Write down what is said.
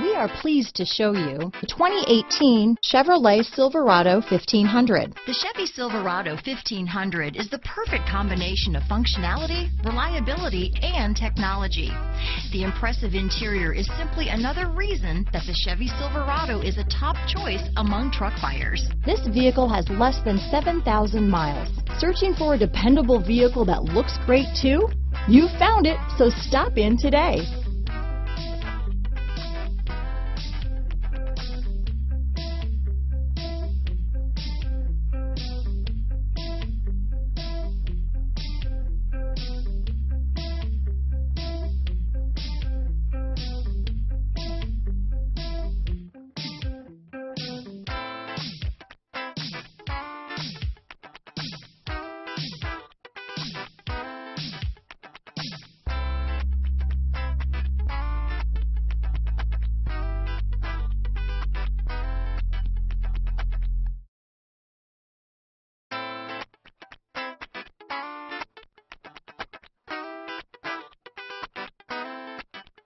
We are pleased to show you the 2018 Chevrolet Silverado 1500. The Chevy Silverado 1500 is the perfect combination of functionality, reliability, and technology. The impressive interior is simply another reason that the Chevy Silverado is a top choice among truck buyers. This vehicle has less than 7,000 miles. Searching for a dependable vehicle that looks great too? You found it, so stop in today.